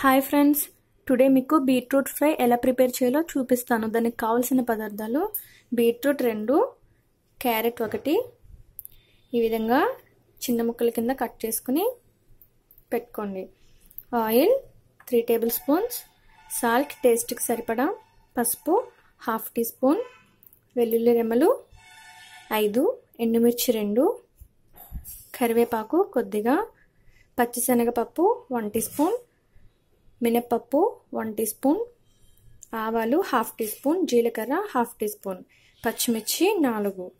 Hi friends. Today మీకు beetroot fry ఎలా prepare చేయాలో చూపిస్తాను. దానికి కావాల్సిన పదార్థాలు బీట్రూట్ రెండు క్యారెట్ ఒకటి. ఈ విధంగా చిన్న ముక్కల కింద కట్ చేసుకుని పెట్టుకోండి. Oil three tablespoons. సాల్ట్ టేస్ట్కి సరిపడా పసుపు హాఫ్ టీ స్పూన్. వెల్లుల్లి రెమ్మలు ఐదు ఎండుమిర్చి రెండు. కరివేపాకు కొద్దిగా పచ్చిశనగపప్పు వన్ టీ స్పూన్. మినప్పప్పు వన్ టీ స్పూన్ ఆవాలు హాఫ్ టీ స్పూన్ జీలకర్ర హాఫ్ టీ స్పూన్ పచ్చిమిర్చి నాలుగు.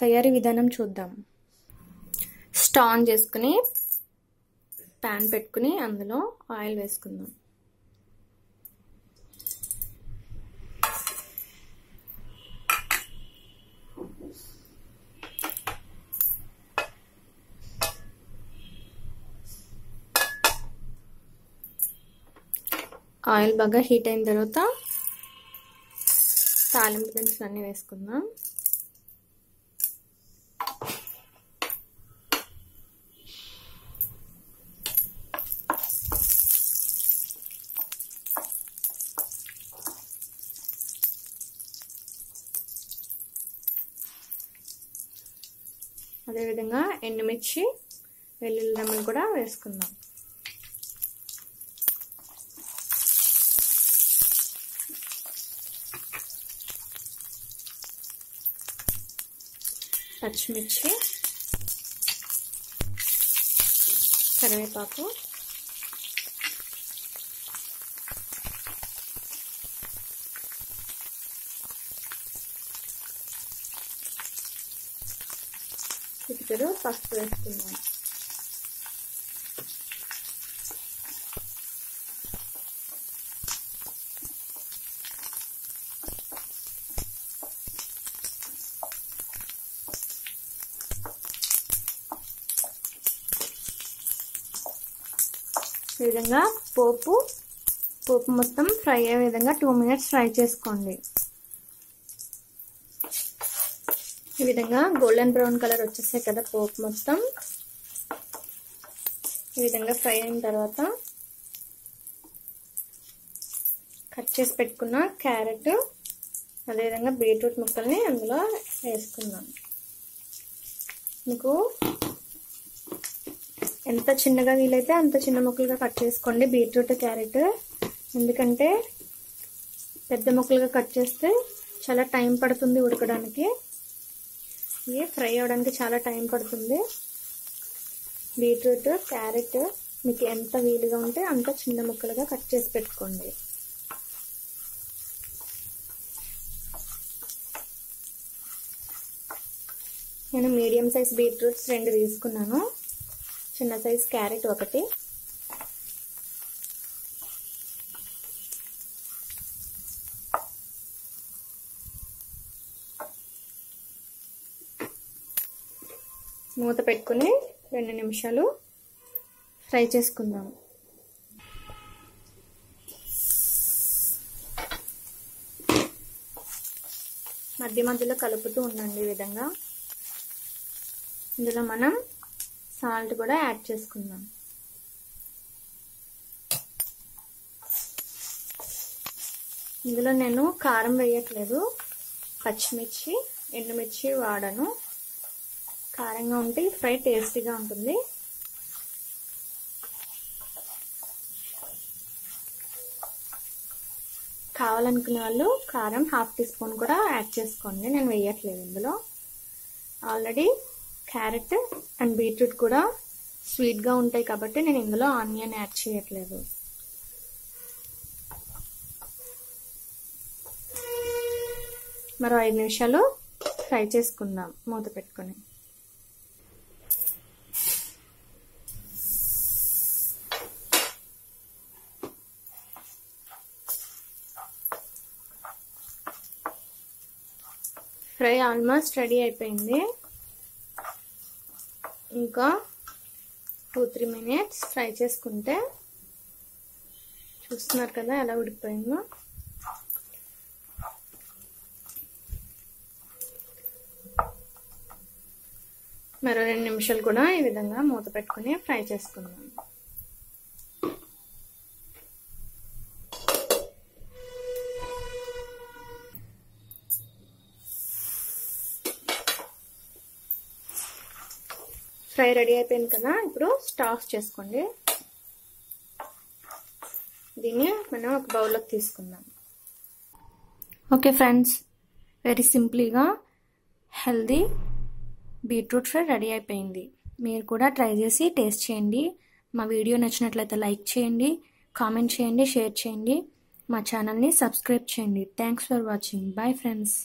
తయారీ విధానం చూద్దాం. స్టాన్ చేసుకుని ప్యాన్ పెట్టుకుని అందులో ఆయిల్ వేసుకుందాం. ఆయిల్ బాగా హీట్ అయిన తర్వాత తాలింపు దినుసులు అన్నీ వేసుకుందాం. అదేవిధంగా ఎండుమిర్చి వెల్లుల్లి రెమ్మలు కూడా వేసుకుందాం. పచ్చిమిర్చి కరివేపాకు చిటికెడు పసుపు వేసుకుందాం. ఈ విధంగా పోపు పోపు మొత్తం ఫ్రై అయ్యే విధంగా టూ మినిట్స్ ఫ్రై చేసుకోండి. ఈ విధంగా గోల్డెన్ బ్రౌన్ కలర్ వచ్చేసాయి కదా పోపు మొత్తం. ఈ విధంగా ఫ్రై అయిన తర్వాత కట్ చేసి పెట్టుకున్న క్యారెట్ అదేవిధంగా బీట్రూట్ ముక్కల్ని అందులో వేసుకుందాం. మీకు ఎంత చిన్నగా వీలైతే అంత చిన్న ముక్కలుగా కట్ చేసుకోండి. Beetroot carrot. ఎందుకంటే పెద్ద ముక్కలుగా కట్ చేస్తే చాలా టైం పడుతుంది ఉడకడానికి. ఇవి ఫ్రై అవ్వడానికి చాలా టైం పడుతుంది. బీట్రూట్ క్యారెట్ మీకు ఎంత వీలుగా ఉంటే అంత చిన్న ముక్కలుగా కట్ చేసి పెట్టుకోండి. నేను మీడియం సైజ్ బీట్రూట్స్ రెండు తీసుకున్నాను. చిన్న సైజ్ క్యారెట్ ఒకటి. మూత పెట్టుకుని రెండు నిమిషాలు ఫ్రై చేసుకుందాం మధ్య మధ్యలో కలుపుతూ ఉండండి ఈ విధంగా. ఇందులో మనం సాల్ట్ కూడా యాడ్ చేసుకుందాం. ఇందులో నేను కారం వేయట్లేదు. పచ్చిమిర్చి ఎండుమిర్చి వాడను. కారంగా ఉంటే ఫ్రై టేస్టీగా ఉంటుంది. కావాలనుకునే వాళ్ళు కారం హాఫ్ టీ స్పూన్ కూడా యాడ్ చేసుకోండి. నేను వేయట్లేదు ఇందులో. ఆల్రెడీ క్యారెట్ అండ్ బీట్రూట్ కూడా స్వీట్గా ఉంటాయి కాబట్టి నేను ఇందులో ఆనియన్ యాడ్ చేయట్లేదు. మరో ఐదు నిమిషాలు ఫ్రై చేసుకుందాం మూత పెట్టుకొని. ఫ్రై ఆల్మోస్ట్ రెడీ అయిపోయింది. ఇంకా టూ త్రీ మినిట్స్ ఫ్రై చేసుకుంటే చూస్తున్నారు కదా ఎలా ఉడికిపోయిందో. మరో రెండు నిమిషాలు కూడా ఈ విధంగా మూత పెట్టుకుని ఫ్రై చేసుకుందాం. ఫ్రై రెడీ అయిపోయింది కదా ఇప్పుడు స్టాఫ్ చేసుకోండి. దీన్ని మనం ఒక బౌల్లోకి తీసుకుందాం. ఓకే ఫ్రెండ్స్ వెరీ సింప్లీగా హెల్దీ బీట్రూట్ ఫ్రై రెడీ అయిపోయింది. మీరు కూడా ట్రై చేసి టేస్ట్ చేయండి. మా వీడియో నచ్చినట్లయితే లైక్ చేయండి కామెంట్ చేయండి షేర్ చేయండి. మా ఛానల్ని సబ్స్క్రైబ్ చేయండి. Thanks for watching. Bye friends.